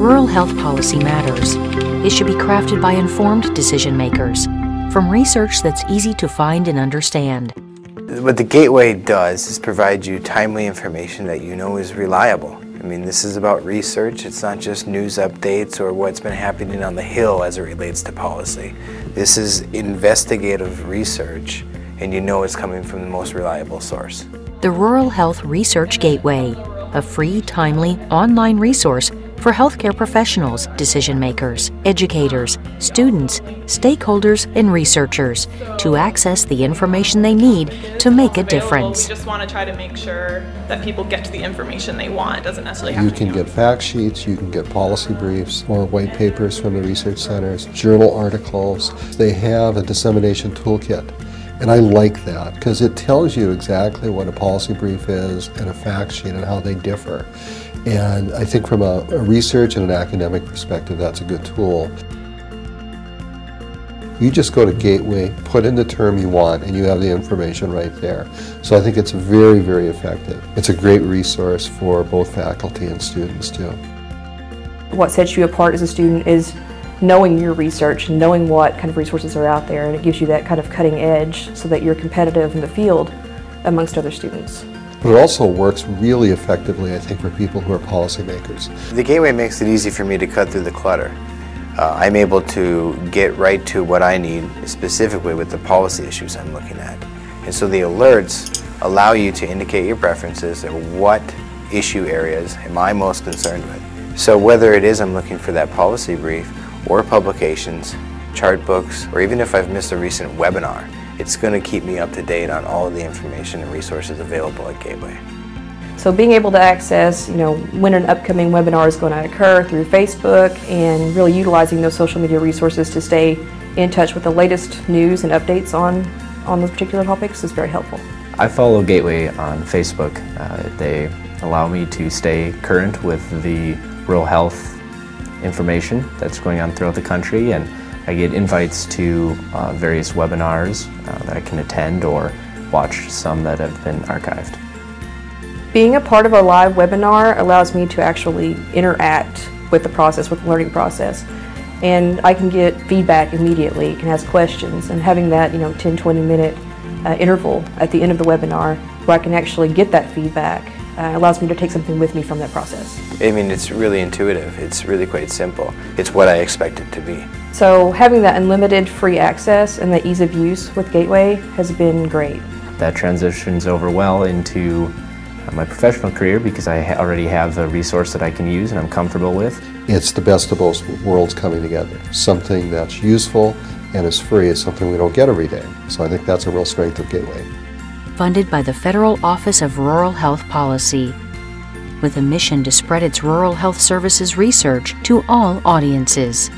Rural health policy matters. It should be crafted by informed decision makers from research that's easy to find and understand. What the Gateway does is provide you timely information that you know is reliable. I mean, this is about research. It's not just news updates or what's been happening on the Hill as it relates to policy. This is investigative research, and you know it's coming from the most reliable source. The Rural Health Research Gateway, a free, timely, online resource for healthcare professionals, decision makers, educators, students, stakeholders, and researchers to access the information they need to make a difference. We just want to try to make sure that people get to the information they want. It doesn't necessarily have You to can be get fact sheets, you can get policy briefs, or white papers from the research centers, journal articles. They have a dissemination toolkit. And I like that because it tells you exactly what a policy brief is and a fact sheet and how they differ. And I think from a, a research and an academic perspective, that's a good tool. You just go to Gateway, put in the term you want, and you have the information right there. So I think it's very, very effective. It's a great resource for both faculty and students too. What sets you apart as a student is knowing your research and knowing what kind of resources are out there and it gives you that kind of cutting edge so that you're competitive in the field amongst other students. But it also works really effectively, I think, for people who are policymakers. The Gateway makes it easy for me to cut through the clutter. Uh, I'm able to get right to what I need specifically with the policy issues I'm looking at. And so the alerts allow you to indicate your preferences and what issue areas am I most concerned with. So whether it is I'm looking for that policy brief or publications, chart books, or even if I've missed a recent webinar, it's going to keep me up to date on all of the information and resources available at Gateway. So being able to access, you know, when an upcoming webinar is going to occur through Facebook and really utilizing those social media resources to stay in touch with the latest news and updates on, on those particular topics is very helpful. I follow Gateway on Facebook. Uh, they allow me to stay current with the rural health information that's going on throughout the country and I get invites to uh, various webinars uh, that I can attend or watch some that have been archived. Being a part of a live webinar allows me to actually interact with the process, with the learning process. And I can get feedback immediately, can ask questions, and having that, you know, 10, 20 minute uh, interval at the end of the webinar where I can actually get that feedback uh, allows me to take something with me from that process. I mean, it's really intuitive. It's really quite simple. It's what I expect it to be. So having that unlimited free access and the ease of use with Gateway has been great. That transitions over well into uh, my professional career because I ha already have a resource that I can use and I'm comfortable with. It's the best of both worlds coming together. Something that's useful and is free is something we don't get every day. So I think that's a real strength of Gateway. Funded by the Federal Office of Rural Health Policy, with a mission to spread its rural health services research to all audiences.